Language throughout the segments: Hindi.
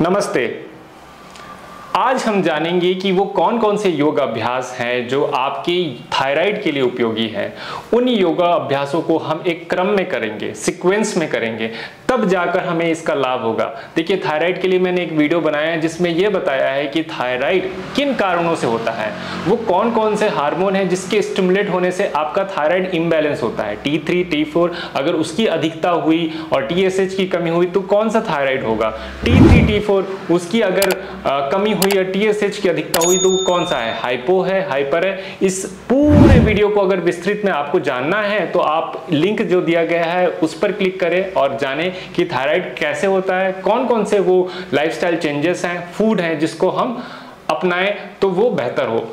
नमस्ते। आज हम जानेंगे कि वो कौन कौन से योग अभ्यास हैं जो आपकी थायराइड के लिए उपयोगी हैं। उन योगा अभ्यासों को हम एक क्रम में करेंगे सीक्वेंस में करेंगे तब जाकर हमें इसका लाभ होगा। देखिए थायराइड के लिए मैंने एक वीडियो बनाया है जिसमें यह बताया है कि थायराइड किन कारणों से होता है। वो कौन कौन से हार्मोन है जिसके स्टिमुलेट होने से आपका थायराइड इम्बैलेंस होता है। टी थ्री टी फोर अगर उसकी अधिकता हुई और टी एस एच की कमी हुई तो कौन सा थायराइड होगा? टी थ्री टी फोर उसकी अगर आ, कमी हुई या टी एस एच की अधिकता हुई तो कौन सा है? हाइपो है हाइपर है। इस पूरे वीडियो को अगर विस्तृत में आपको जानना है तो आप लिंक जो दिया गया है, उस पर क्लिक करें और जानें कि थायराइड कैसे होता है कौन कौन से वो लाइफस्टाइल चेंजेस हैं फ़ूड हैं जिसको हम अपनाएँ तो वो बेहतर हो।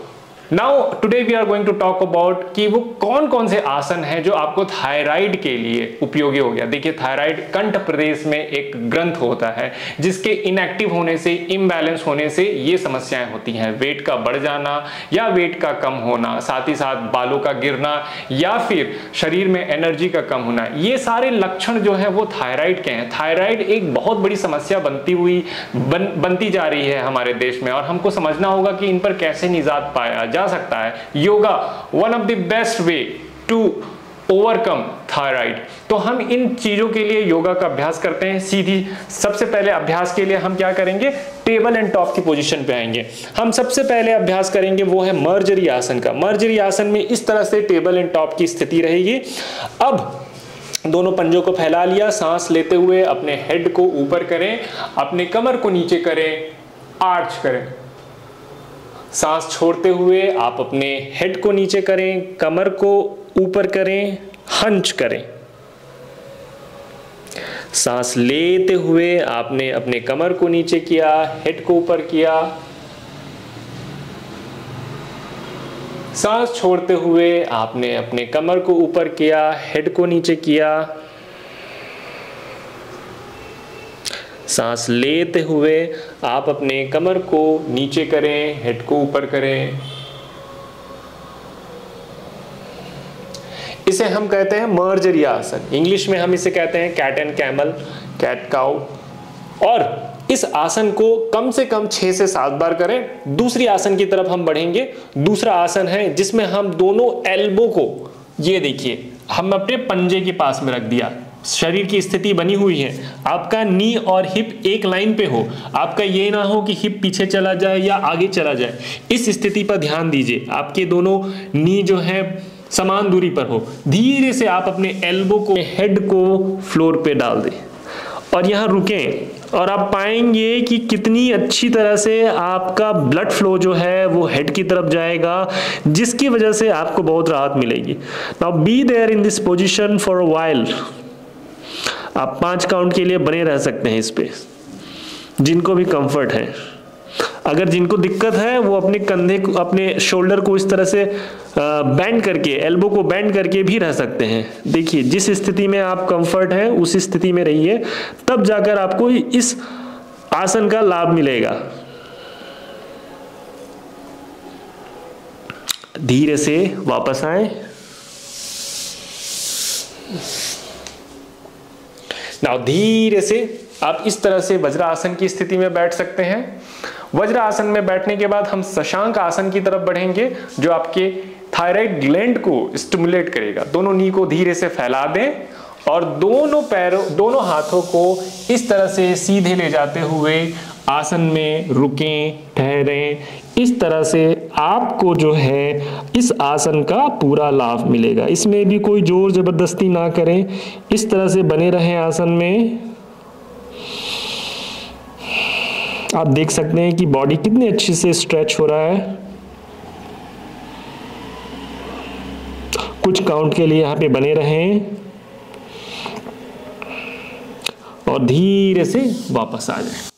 Now today we are going to talk about कि वो कौन कौन से आसन हैं जो आपको थायराइड के लिए उपयोगी हो गया। देखिए थायराइड कंठ प्रदेश में एक ग्रंथ होता है जिसके इनएक्टिव होने से इम्बैलेंस होने से ये समस्याएँ होती हैं। वेट का बढ़ जाना या वेट का कम होना साथ ही साथ बालों का गिरना या फिर शरीर में एनर्जी का कम होना ये सारे लक्षण जो है वो थायराइड के हैं। थायराइड एक बहुत बड़ी समस्या बनती हुई बन, बनती जा रही है हमारे देश में और हमको समझना होगा कि इन पर कैसे निजात पाया जा सकता है। Yoga one of the best way to overcome thyroid तो हम इन चीज़ों के लिए योगा का अभ्यास करते हैं। सीधी, सबसे पहले अभ्यास के लिए हम क्या करेंगे? टेबल एंड टॉप की पोजीशन पे आएँगे। हम सबसे पहले अभ्यास करेंगे, वो है मर्जरी आसन का। मर्जरी आसन में इस तरह से टेबल एंड टॉप की स्थिति रहेगी। अब दोनों पंजों को फैला लिया, सांस लेते हुए अपने हेड को ऊपर करें, अपने कमर को नीचे करें आर्च करें। सांस छोड़ते हुए आप अपने हेड को नीचे करें, कमर को ऊपर करें, हंच करें। सांस लेते हुए आपने अपने कमर को नीचे किया हेड को ऊपर किया। सांस छोड़ते हुए आपने अपने कमर को ऊपर किया हेड को नीचे किया। सांस लेते हुए आप अपने कमर को नीचे करें हेड को ऊपर करें। इसे हम कहते हैं मर्जरी आसन। इंग्लिश में हम इसे कहते हैं cat and camel cat cow और इस आसन को कम से कम छह से सात बार करें। दूसरी आसन की तरफ़ हम बढ़ेंगे। दूसरा आसन है जिसमें हम दोनों एल्बो को, ये देखिए, हम अपने पंजे के पास में रख दिया। शरीर की स्थिति बनी हुई है। आपका नी और हिप एक लाइन पे हो। आपका ये ना हो कि हिप पीछे चला जाए या आगे चला जाए। इस स्थिति पर ध्यान दीजिए। आपके दोनों नी जो है समान दूरी पर हो। धीरे से आप अपने एल्बो को, हेड को फ्लोर पे डाल दें। और यहाँ रुकें। और आप पाएँगे कि कितनी अच्छी तरह से आपका ब्लड फ्लो जो है वो हेड की तरफ़ जाएगा, जिसकी वजह से आपको बहुत राहत मिलेगी। Now be there in this position for a while आप पाँच काउंट के लिए बने रह सकते हैं इस पे। जिनको भी कंफर्ट है। अगर जिनको दिक्कत है, वो अपने कंधे को, अपने शोल्डर को इस तरह से बैंड करके एल्बो को बैंड करके भी रह सकते हैं। देखिए, जिस स्थिति में आप कंफर्ट है, उस स्थिति में रहिए। तब जाकर आपको इस आसन का लाभ मिलेगा। धीरे से वापस आए। नाउ धीरे से आप इस तरह से वज्रासन की स्थिति में बैठ सकते हैं। वज्र आसन में बैठने के बाद हम शशांक आसन की तरफ़ बढ़ेंगे, जो आपके थायराइड ग्लैंड को स्टिमुलेट करेगा। दोनों नी को धीरे से फैला दें और दोनों पैरों, दोनों हाथों को इस तरह से सीधे ले जाते हुए आसन में रुकें, ठहरें। इस तरह से आपको जो है, इस आसन का पूरा लाभ मिलेगा। इसमें भी कोई ज़ोर ज़बरदस्ती ना करें। इस तरह से बने रहें आसन में। आप देख सकते हैं कि बॉडी कितने अच्छे से स्ट्रेच हो रहा है। कुछ काउंट के लिए यहाँ पे बने रहें। और धीरे से वापस आ जाए।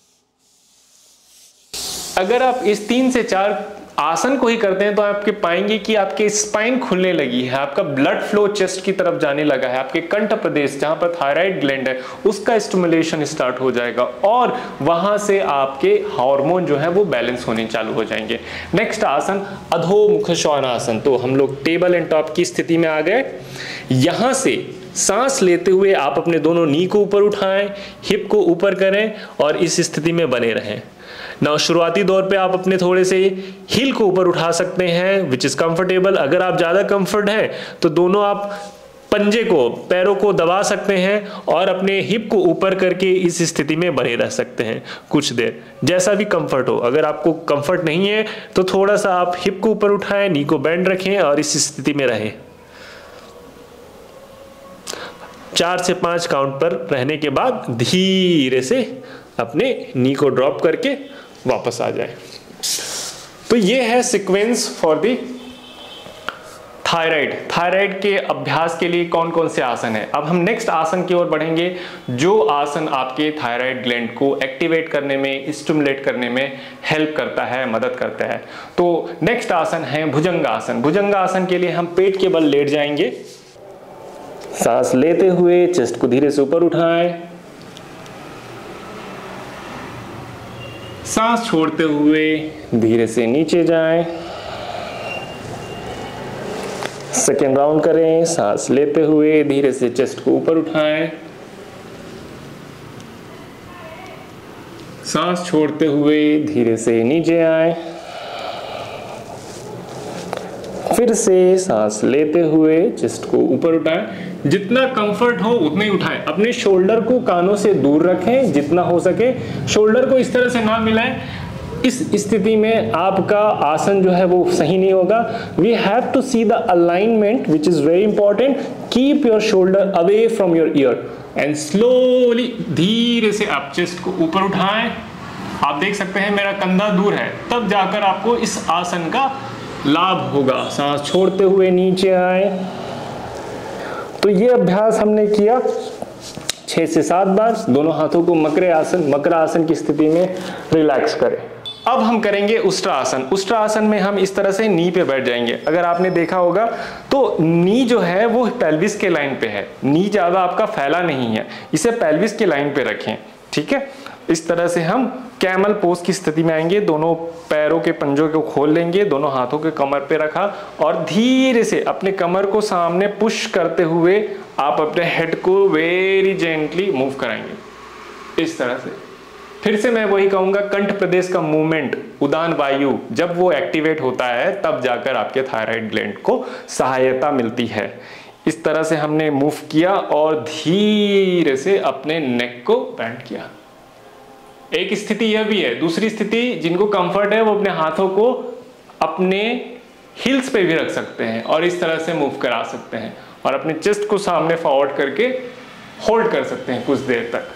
अगर आप इस तीन से चार आसन को ही करते हैं तो आपके पाएँगे कि आपके स्पाइन खुलने लगी है, आपका ब्लड फ्लो चेस्ट की तरफ़ जाने लगा है, आपके कंठ प्रदेश, जहाँ पर थायराइड ग्लैंड है, उसका स्टिमुलेशन स्टार्ट हो जाएगा और वहाँ से आपके हार्मोन जो है वो बैलेंस होने चालू हो जाएँगे। नेक्स्ट आसन अधोमुख श्वानासन तो हम लोग टेबल एंड टॉप की स्थिति में आ गए। यहाँ से सांस लेते हुए आप अपने दोनों नी को ऊपर उठाएँ, हिप को ऊपर करें और इस स्थिति में बने रहें। ना शुरुआती दौर पे आप अपने थोड़े से हिल को ऊपर उठा सकते हैं विच इज़ कंफर्टेबल अगर आप ज़्यादा कंफर्ट हैं तो दोनों आप पंजे को, पैरों को दबा सकते हैं और अपने हिप को ऊपर करके इस स्थिति में बने रह सकते हैं कुछ देर। जैसा भी कंफर्ट हो। अगर आपको कंफर्ट नहीं है तो थोड़ा सा आप हिप को ऊपर उठाएँ, नी को बैंड रखें और इस स्थिति में रहें। चार से पाँच काउंट पर रहने के बाद धीरे से अपने नी को ड्रॉप करके वापस आ जाए। तो ये है sequence for the thyroid thyroid के अभ्यास के लिए कौन कौन से आसन है? अब हम नेक्स्ट आसन की ओर बढ़ेंगे, जो आसन आपके थायराइड ग्लैंड को एक्टिवेट करने में स्टिमुलेट करने में हेल्प करता है, मदद करता है। तो नेक्स्ट आसन है भुजंगासन। भुजंगासन के लिए हम पेट के बल लेट जाएँगे। सांस लेते हुए चेस्ट को धीरे से ऊपर उठाएँ। सांस छोड़ते हुए धीरे से नीचे जाएँ। सेकेंड राउंड करें। सांस लेते हुए धीरे से चेस्ट को ऊपर उठाएँ। सांस छोड़ते हुए धीरे से नीचे आए। फिर से सांस लेते हुए चेस्ट को ऊपर उठाएँ। जितना कंफर्ट हो, उतना ही उठाएँ। अपने शोल्डर को कानों से दूर रखें, जितना हो सके। शोल्डर को इस तरह से ना मिलाएँ। इस स्थिति में आपका आसन जो है, वो सही नहीं होगा। We have to see the alignment which is very important keep your shoulder away from your ear and slowly धीरे से आप चेस्ट को ऊपर उठाएँ। आप देख सकते हैं, मेरा कंधा दूर है। तब जाकर आपको इस आसन का लाभ होगा। सांस छोड़ते हुए नीचे आए। तो ये अभ्यास हमने किया छह से सात बार। दोनों हाथों को मकर आसन मकर आसन की स्थिति में रिलैक्स करें। अब हम करेंगे उष्ट्रा आसन उष्ट्रा आसन में हम इस तरह से नी पे बैठ जाएँगे। अगर आपने देखा होगा तो नी जो है, वो पेल्विस के लाइन पे है। नी ज़्यादा आपका फैला नहीं है। इसे पेल्विस के लाइन पे रखें। ठीक है? इस तरह से हम कैमल पोज की स्थिति में आएँगे। दोनों पैरों के पंजों को खोल लेंगे, दोनों हाथों के कमर पे रखा और धीरे से अपने कमर को सामने पुश करते हुए आप अपने हेड को वेरी जेंटली मूव कराएँगे। इस तरह से। फिर से मैं वही कहूँगा, कंठ प्रदेश का मूवमेंट उदान वायु, जब वो एक्टिवेट होता है, तब जाकर आपके थायराइड ग्लैंड को सहायता मिलती है। इस तरह से हमने मूव किया और धीरे से अपने नेक को बैंड किया। एक स्थिति यह भी है, दूसरी स्थिति जिनको कंफर्ट है वो अपने हाथों को अपने हिल्स पे भी रख सकते हैं और इस तरह से मूव करा सकते हैं और अपने चेस्ट को सामने फॉरवर्ड करके होल्ड कर सकते हैं कुछ देर तक।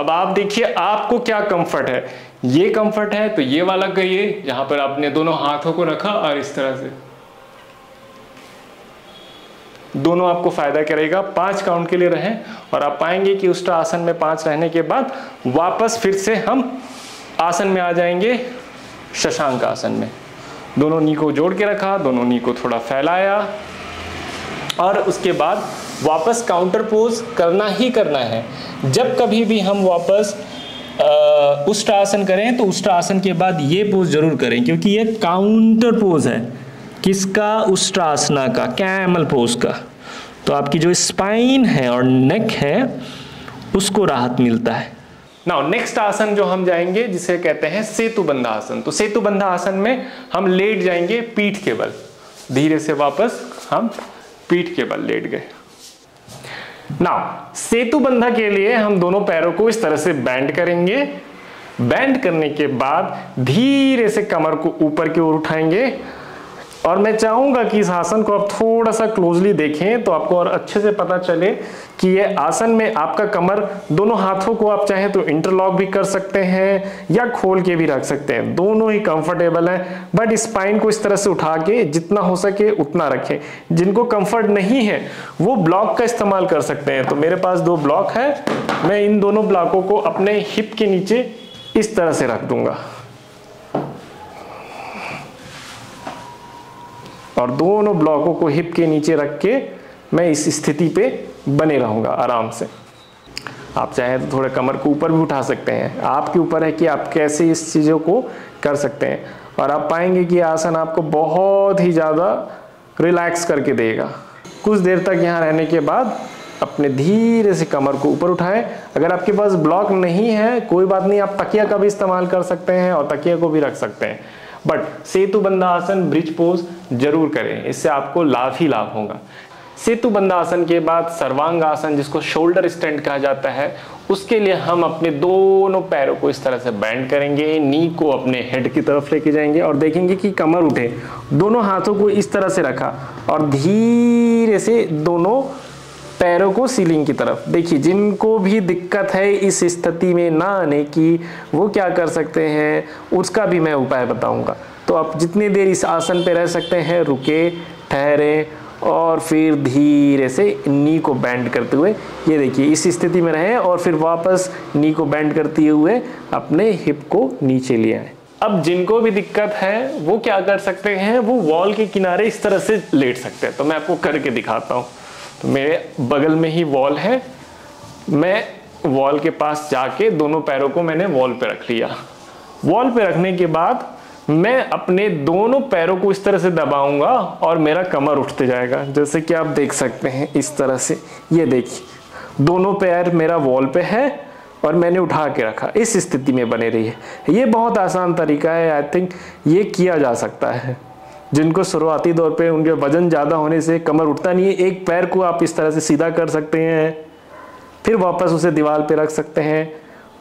अब आप देखिए, आपको क्या कंफर्ट है? ये कंफर्ट है तो ये वाला करिए जहाँ पर आपने दोनों हाथों को रखा और इस तरह से। दोनों आपको फ़ायदा करेगा। पाँच काउंट के लिए रहें और आप पाएँगे कि उस आसन में पाँच रहने के बाद वापस फिर से हम आसन में आ जाएँगे शशांक आसन में। दोनों नी को जोड़ के रखा, दोनों नी को थोड़ा फैलाया और उसके बाद वापस काउंटर पोज करना ही करना है। जब कभी भी हम वापस उष्ट आसन करें तो उष्ट आसन के बाद ये पोज ज़रूर करें, क्योंकि ये काउंटर पोज है। किसका? उष्ट्रासना का, कैमल पोज का। तो आपकी जो स्पाइन है और नेक है, उसको राहत मिलता है। नाउ नेक्स्ट आसन जो हम जाएँगे, जिसे कहते हैं सेतु बंधा आसन तो सेतु बंधा आसन में हम लेट जाएँगे पीठ के बल। धीरे से वापस हम पीठ के बल लेट गए। ना सेतु बंधा के लिए हम दोनों पैरों को इस तरह से बैंड करेंगे। बैंड करने के बाद धीरे से कमर को ऊपर की ओर उठाएँगे। और मैं चाहूँगा कि इस आसन को आप थोड़ा सा क्लोजली देखें तो आपको और अच्छे से पता चले कि ये आसन में आपका कमर दोनों हाथों को आप चाहें तो इंटरलॉक भी कर सकते हैं या खोल के भी रख सकते हैं। दोनों ही कंफर्टेबल है बट स्पाइन को इस तरह से उठा के जितना हो सके उतना रखें। जिनको कंफर्ट नहीं है, वो ब्लॉक का इस्तेमाल कर सकते हैं। तो मेरे पास दो ब्लॉक है, मैं इन दोनों ब्लॉकों को अपने हिप के नीचे इस तरह से रख दूँगा। और दोनों ब्लॉकों को हिप के नीचे रख के मैं इस स्थिति पे बने रहूँगा आराम से। आप चाहे तो थोड़े कमर को ऊपर भी उठा सकते हैं। आपके ऊपर है कि आप कैसे इस चीज़ों को कर सकते हैं। और आप पाएँगे कि आसन आपको बहुत ही ज़्यादा रिलैक्स करके देगा। कुछ देर तक यहाँ रहने के बाद अपने धीरे से कमर को ऊपर उठाएँ। अगर आपके पास ब्लॉक नहीं है, कोई बात नहीं, आप तकिया का भी इस्तेमाल कर सकते हैं और तकिया को भी रख सकते हैं। बट सेतु बंदा आसन ब्रिज पोज ज़रूर करें। इससे आपको लाभ ही लाभ होगा। सेतु बंदा आसन के बाद सर्वांग आसन जिसको शोल्डर स्टैंड कहा जाता है, उसके लिए हम अपने दोनों पैरों को इस तरह से बैंड करेंगे नी को अपने हेड की तरफ़ लेके जाएँगे और देखेंगे कि कमर उठे। दोनों हाथों को इस तरह से रखा और धीरे से दोनों पैरों को सीलिंग की तरफ़। देखिए, जिनको भी दिक्कत है इस स्थिति में ना आने की, वो क्या कर सकते हैं? उसका भी मैं उपाय बताऊँगा। तो आप जितनी देर इस आसन पे रह सकते हैं, रुके, ठहरे और फिर धीरे से नी को बैंड करते हुए, ये देखिए, इस स्थिति में रहें और फिर वापस नी को बैंड करते हुए अपने हिप को नीचे ले आए। अब जिनको भी दिक्कत है, वो क्या कर सकते हैं? वो वॉल के किनारे इस तरह से लेट सकते हैं। तो मैं आपको करके दिखाता हूँ। तो मेरे बगल में ही वॉल है। मैं वॉल के पास जाके दोनों पैरों को मैंने वॉल पे रख लिया। वॉल पे रखने के बाद मैं अपने दोनों पैरों को इस तरह से दबाऊँगा और मेरा कमर उठते जाएगा। जैसे कि आप देख सकते हैं इस तरह से। ये देखिए, दोनों पैर मेरा वॉल पे है और मैंने उठा के रखा। इस स्थिति में बने रही है। ये बहुत आसान तरीका है। आई थिंक ये किया जा सकता है। जिनको शुरुआती दौर पे उनके वज़न ज़्यादा होने से कमर उठता नहीं है, एक पैर को आप इस तरह से सीधा कर सकते हैं, फिर वापस उसे दीवार पे रख सकते हैं,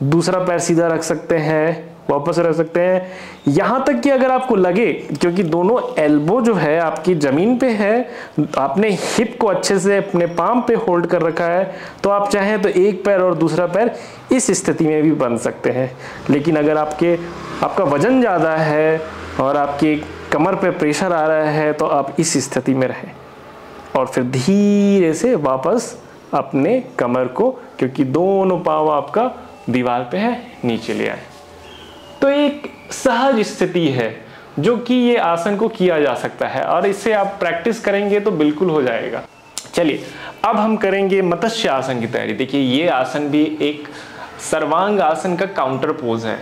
दूसरा पैर सीधा रख सकते हैं, वापस रख सकते हैं। यहाँ तक कि अगर आपको लगे, क्योंकि दोनों एल्बो जो है आपकी ज़मीन पे है, आपने हिप को अच्छे से अपने पाम पे होल्ड कर रखा है तो आप चाहें तो एक पैर और दूसरा पैर इस स्थिति में भी बन सकते हैं। लेकिन अगर आपके, आपका वज़न ज़्यादा है और आपकी कमर पे प्रेशर आ रहा है तो आप इस स्थिति में रहें। और फिर धीरे से वापस अपने कमर को, क्योंकि दोनों पाव आपका दीवार पे है, नीचे ले आए। तो एक सहज स्थिति है, जो कि ये आसन को किया जा सकता है, और इससे आप प्रैक्टिस करेंगे तो बिल्कुल हो जाएगा। चलिए, अब हम करेंगे मत्स्य आसन की तैयारी। देखिए, ये आसन भी एक सर्वांग आसन का काउंटर पोज है।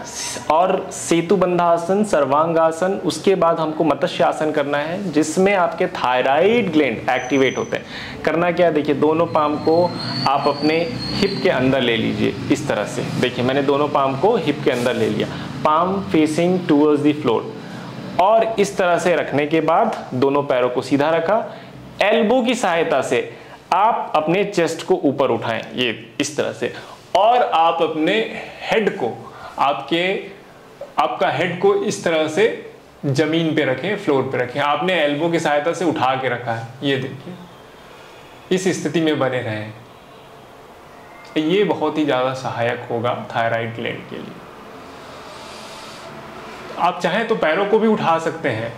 और सेतु बंधासन सर्वांग आसन उसके बाद हमको मत्स्य आसन करना है, जिसमें आपके थायराइड ग्लैंड एक्टिवेट होते हैं। करना क्या देखिए, दोनों पाम को आप अपने हिप के अंदर ले लीजिए, इस तरह से। देखिए, मैंने दोनों पाम को हिप के अंदर ले लिया। Palm facing towards the floor और इस तरह से रखने के बाद दोनों पैरों को सीधा रखा। एल्बो की सहायता से आप अपने चेस्ट को ऊपर उठाएँ, ये इस तरह से। और आप अपने हेड को, आपके, आपका हेड को इस तरह से ज़मीन पे रखें फ्लोर पे रखें। आपने एल्बो की सहायता से उठा के रखा है। ये देखिए, इस स्थिति में बने रहें। ये बहुत ही ज़्यादा सहायक होगा थायराइड ग्लैंड के लिए। आप चाहें तो पैरों को भी उठा सकते हैं।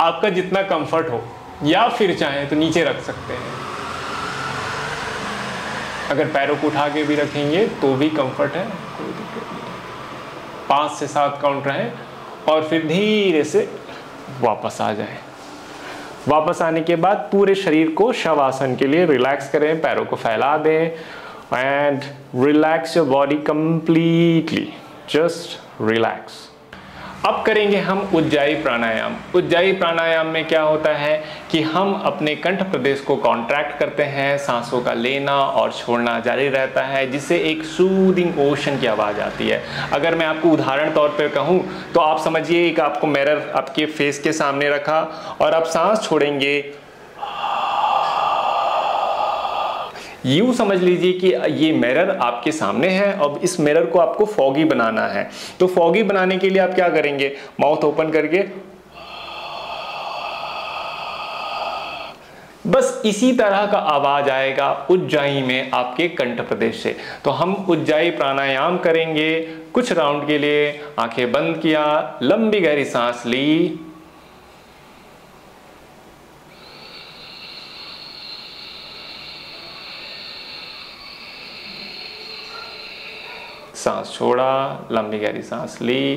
आपका जितना कंफर्ट हो, या फिर चाहें तो नीचे रख सकते हैं। अगर पैरों को उठा के भी रखेंगे तो भी कंफर्ट है। कोई दिक्कत नहीं पाँच से सात काउंट रहे और फिर धीरे से वापस आ जाए। वापस आने के बाद पूरे शरीर को शव आसन के लिए रिलैक्स करें, पैरों को फैला दें and relax your body completely just relax अब करेंगे हम उज्जाई प्राणायाम। उज्जाई प्राणायाम में क्या होता है कि हम अपने कंठ प्रदेश को कॉन्ट्रैक्ट करते हैं, सांसों का लेना और छोड़ना जारी रहता है, जिससे एक सूदिंग ओशन की आवाज़ आती है। अगर मैं आपको उदाहरण तौर पर कहूँ तो आप समझिए एक आपको मिरर आपके फेस के सामने रखा और आप सांस छोड़ेंगे यू समझ लीजिए कि ये मिरर आपके सामने है, अब इस मिरर को आपको फॉगी बनाना है। तो फॉगी बनाने के लिए आप क्या करेंगे? माउथ ओपन करके बस इसी तरह का आवाज़ आएगा उज्जाई में आपके कंठ प्रदेश से। तो हम उज्जाई प्राणायाम करेंगे कुछ राउंड के लिए। आँखें बंद किया, लंबी गहरी सांस ली। सांस छोड़ा, लंबी गहरी सांस ली।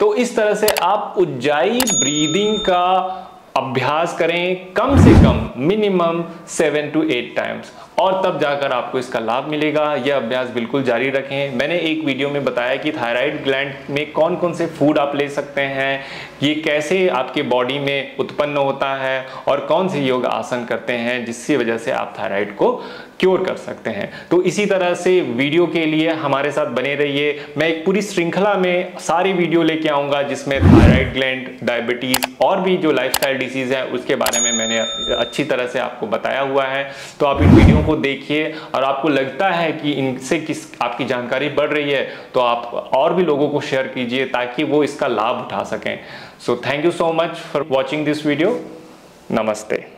तो इस तरह से आप उज्जाई ब्रीदिंग का अभ्यास करें, कम से कम minimum seven to eight times. और तब जाकर आपको इसका लाभ मिलेगा। यह अभ्यास बिल्कुल जारी रखें। मैंने एक वीडियो में बताया कि थायराइड ग्लैंड में कौन कौन से फ़ूड आप ले सकते हैं, ये कैसे आपके बॉडी में उत्पन्न होता है, और कौन से योग आसन करते हैं, जिसकी वजह से आप थायराइड को क्योर कर सकते हैं। तो इसी तरह से वीडियो के लिए हमारे साथ बने रहिए। मैं एक पूरी श्रृंखला में सारी वीडियो लेके आऊँगा, जिसमें थायराइड ग्लैंड, डायबिटीज़, और भी जो लाइफस्टाइल डिसीज है, उसके बारे में मैंने अच्छी तरह से आपको बताया हुआ है। तो आप इन वीडियो को देखिए और आपको लगता है कि इनसे किस, आपकी जानकारी बढ़ रही है तो आप और भी लोगों को शेयर कीजिए ताकि वो इसका लाभ उठा सकें। So thank you so much for watching this video नमस्ते।